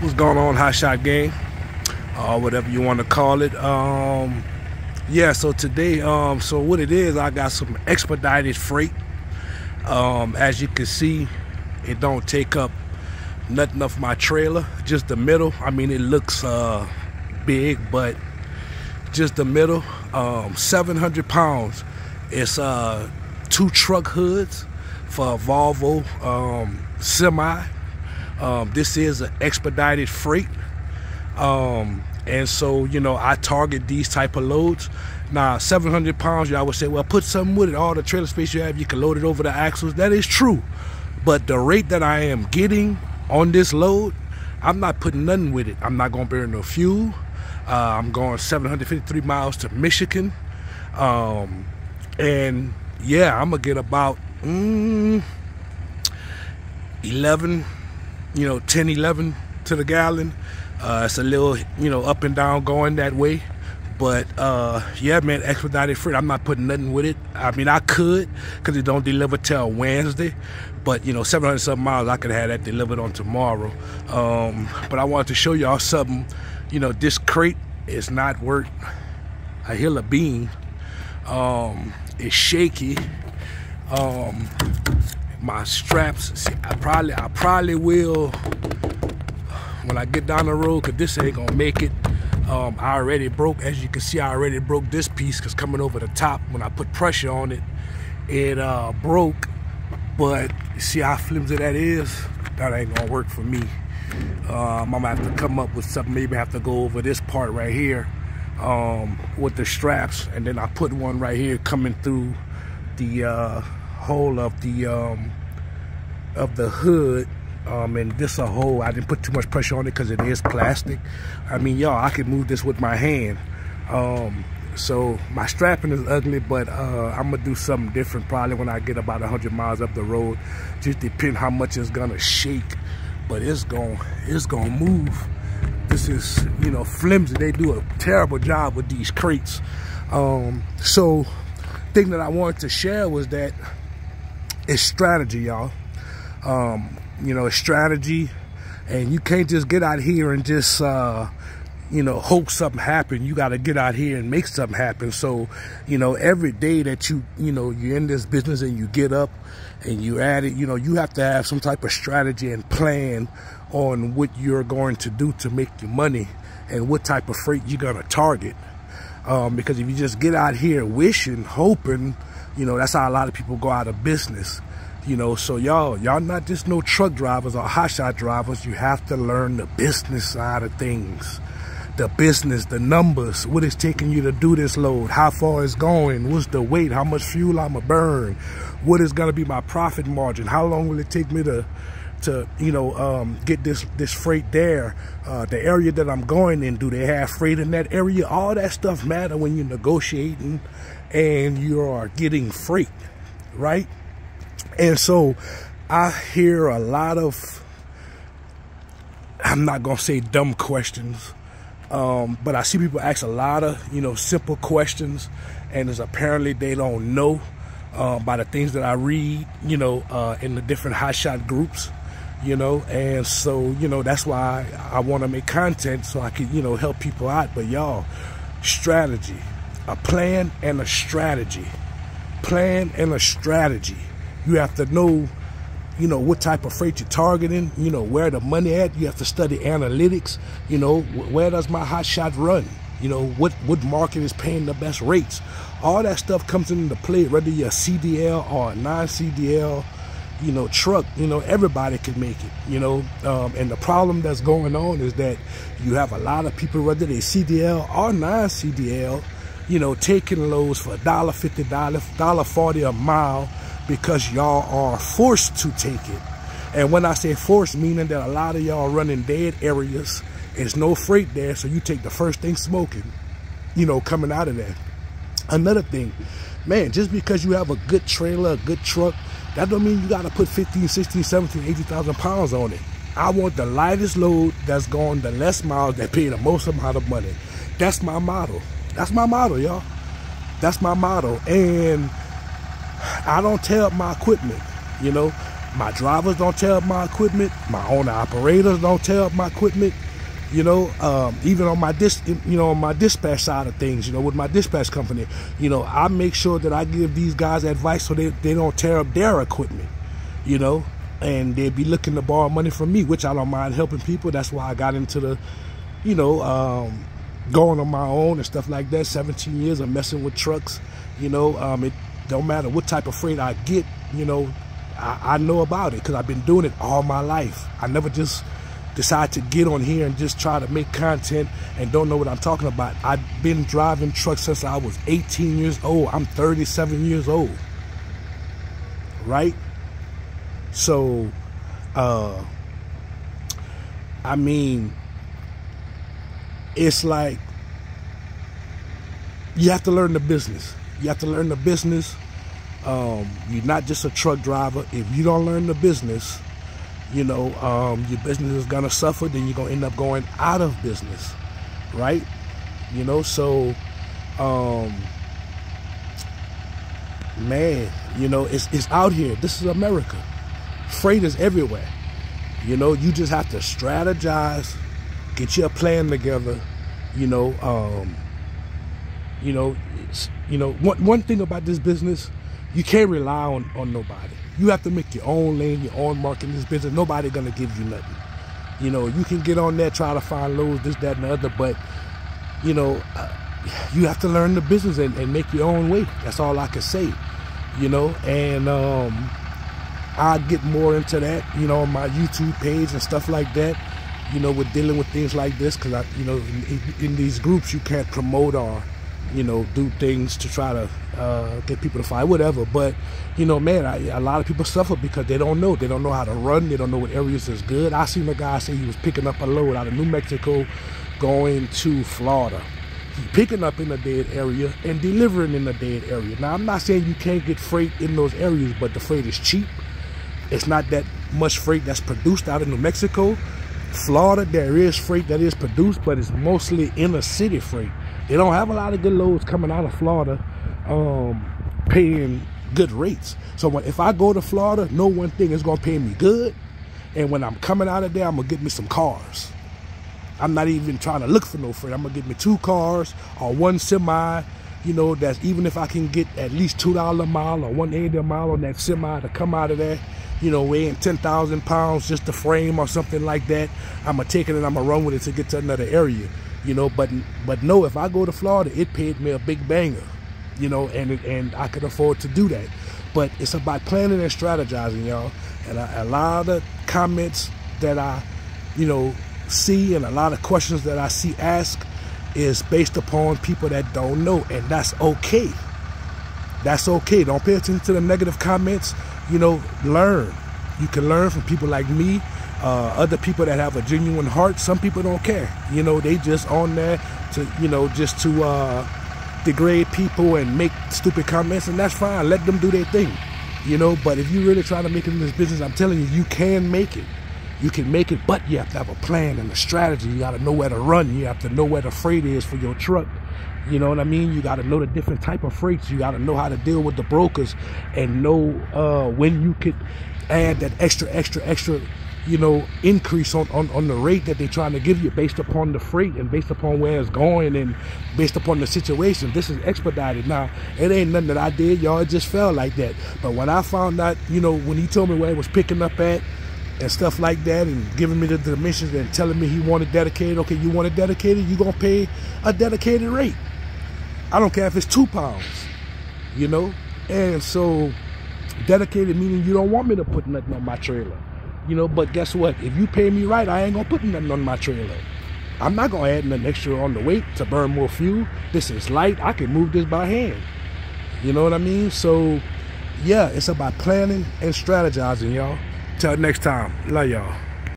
what's going on hot shot game uh, whatever you want to call it. Um, yeah so today um, so what it is i got some expedited freight. Um, as you can see it don't take up nothing of my trailer just the middle. I mean it looks uh, big but just the middle. Um, 700 pounds. It's uh, two truck hoods for a volvo um, semi um, this is an expedited freight. Um, and so, you know, I target these type of loads. Now, 700 pounds, y'all would say, well, put something with it. All the trailer space you have, you can load it over the axles. That is true. But the rate that I am getting on this load, I'm not putting nothing with it. I'm not going to burn no fuel. Uh, I'm going 753 miles to Michigan. Um, and yeah, I'm going to get about mm, 11, you know, 10, 11 to the gallon. Uh, it's a little, you know, up and down going that way. But uh, yeah, man, expedited freight. I'm not putting nothing with it. I mean, I could because it don't deliver till Wednesday. But you know, 700 something miles, I could have that delivered on tomorrow. Um, but I wanted to show y'all something. You know, this crate is not worth a hill of bean. Um, it's shaky. Um, my straps. See, I probably, I probably will when I get down the road, cause this ain't gonna make it. Um, I already broke, as you can see, I already broke this piece, cause coming over the top, when I put pressure on it, it uh, broke. But see how flimsy that is? That ain't gonna work for me. Um, I'm gonna have to come up with something. Maybe I have to go over this part right here um, with the straps, and then I put one right here coming through the uh, hole of the um, of the hood um, and this a hole I didn't put too much pressure on it because it is plastic. I mean y'all I can move this with my hand. Um, so my strapping is ugly but uh, I'm gonna do something different probably when I get about 100 miles up the road. Just depend how much it's gonna shake but it's gonna it's gonna move. This is you know flimsy. They do a terrible job with these crates. Um, so thing that I wanted to share was that it's strategy, y'all. Um, you know, it's strategy, and you can't just get out here and just, uh, you know, hope something happen. You got to get out here and make something happen. So, you know, every day that you, you know, you're in this business and you get up and you add it, you know, you have to have some type of strategy and plan on what you're going to do to make your money and what type of freight you're going to target. Um, because if you just get out here wishing, hoping, you know, that's how a lot of people go out of business. You know, so y'all, y'all not just no truck drivers or hotshot drivers. You have to learn the business side of things. The business, the numbers, what it's taking you to do this load, how far it's going, what's the weight, how much fuel I'ma burn, what is gonna be my profit margin, how long will it take me to to you know um, get this this freight there. Uh, the area that I'm going in do they have freight in that area? All that stuff matter when you're negotiating and you are getting freight, right? And so I hear a lot of, I'm not to say dumb questions, um, but I see people ask a lot of, you know, simple questions, and it's apparently they don't know uh, by the things that I read, you know, uh, in the different hotshot groups, you know, and so, you know, that's why I, I want to make content so I can, you know, help people out. But y'all, strategy, a plan and a strategy. Plan and a strategy. You have to know, you know, what type of freight you're targeting, you know, where the money at. You have to study analytics, you know, where does my hot shot run? You know, what, what market is paying the best rates? All that stuff comes into play, whether you're a CDL or a non-CDL, you know, truck, you know, everybody can make it, you know. Um, and the problem that's going on is that you have a lot of people, whether they CDL or non-CDL, you know, taking loads for $1.50, $1.40 a mile because y'all are forced to take it. And when I say forced, meaning that a lot of y'all running dead areas, there's no freight there, so you take the first thing smoking, you know, coming out of there. Another thing, man, just because you have a good trailer, a good truck, that don't mean you got to put 15, 16, 17, 80,000 pounds on it. I want the lightest load that's going the less miles that pay the most amount of money. That's my model. That's my model, y'all. That's my model. And I don't tear up my equipment, you know. My drivers don't tear up my equipment. My owner operators don't tear up my equipment. You know, um, even on my dis, you know, on my dispatch side of things, you know, with my dispatch company, you know, I make sure that I give these guys advice so they, they don't tear up their equipment. You know, and they'd be looking to borrow money from me, which I don't mind helping people. That's why I got into the, you know, um, going on my own and stuff like that. 17 years of messing with trucks. You know, um, it don't matter what type of freight I get. You know, I, I know about it because I've been doing it all my life. I never just decide to get on here and just try to make content and don't know what I'm talking about. I've been driving trucks since I was 18 years old. I'm 37 years old. Right? So, uh, I mean, it's like you have to learn the business. You have to learn the business. Um, you're not just a truck driver. If you don't learn the business, you know, um, your business is gonna suffer. Then you're gonna end up going out of business, right? You know, so, um, man, you know, it's it's out here. This is America. Freight is everywhere. You know, you just have to strategize, get your plan together. You know, um, you know, you know, one one thing about this business, you can't rely on on nobody. You have to make your own lane, your own mark in this business. Nobody gonna give you nothing. You know, you can get on there, try to find loads, this, that, and the other, but you know, uh, you have to learn the business and, and, make your own way. That's all I can say. You know, and um, I get more into that, you know, on my YouTube page and stuff like that. You know, with dealing with things like this, because I, you know, in, in, these groups you can't promote or, you know, do things to try to uh, get people to fight, whatever. But, you know, man, I, a lot of people suffer because they don't know. They don't know how to run. They don't know what areas is good. I seen a guy say he was picking up a load out of New Mexico, going to Florida He picking up in a dead area and delivering in a dead area. Now, I'm not saying you can't get freight in those areas, but the freight is cheap. It's not that much freight that's produced out of New Mexico. Florida, there is freight that is produced, but it's mostly inner city freight. They don't have a lot of good loads coming out of Florida um, paying good rates. So if I go to Florida, know one thing is going to pay me good. And when I'm coming out of there, I'm going to get me some cars. I'm not even trying to look for no freight. I'm going to get me two cars or one semi you know, that's even if I can get at least two dollar a mile or one eighty a mile on that semi to come out of there, you know, weighing 10,000 pounds, just the frame or something like that. I'm going to take it and I'm going to run with it to get to another area, you know. But but no, if I go to Florida, it paid me a big banger, you know, and and I could afford to do that. But it's about planning and strategizing, y'all. And a lot of comments that I, you know, see and a lot of questions that I see asked is based upon people that don't know, and that's okay. That's okay. Don't pay attention to the negative comments you know, learn. You can learn from people like me, uh, other people that have a genuine heart. Some people don't care. You know, they just on there to, you know, just to uh, degrade people and make stupid comments, and that's fine. Let them do their thing. You know, but if you really try to make it in this business, I'm telling you, you can make it. You can make it, but you have to have a plan and a strategy. You got to know where to run. You have to know where the freight is for your truck. You know what I mean? You got to know the different type of freights. You got to know how to deal with the brokers and know uh, when you could add that extra, extra, extra, you know, increase on, on, on the rate that they're trying to give you based upon the freight and based upon where it's going and based upon the situation. This is expedited. Now, it ain't nothing that I did, y'all. Just felt like that. But when I found out, you know, when he told me where it was picking up at, and stuff like that and giving me the dimensions and telling me he wanted dedicated okay you want it dedicated you're gonna pay a dedicated rate I don't care if it's two pounds, you know? And so dedicated meaning you don't want me to put nothing on my trailer. You know, but guess what? If you pay me right, I ain't gonna put nothing on my trailer. I'm not gonna add nothing extra on the weight to burn more fuel. This is light. I can move this by hand. You know what I mean? So yeah, it's about planning and strategizing, y'all. Till next time. Love y'all.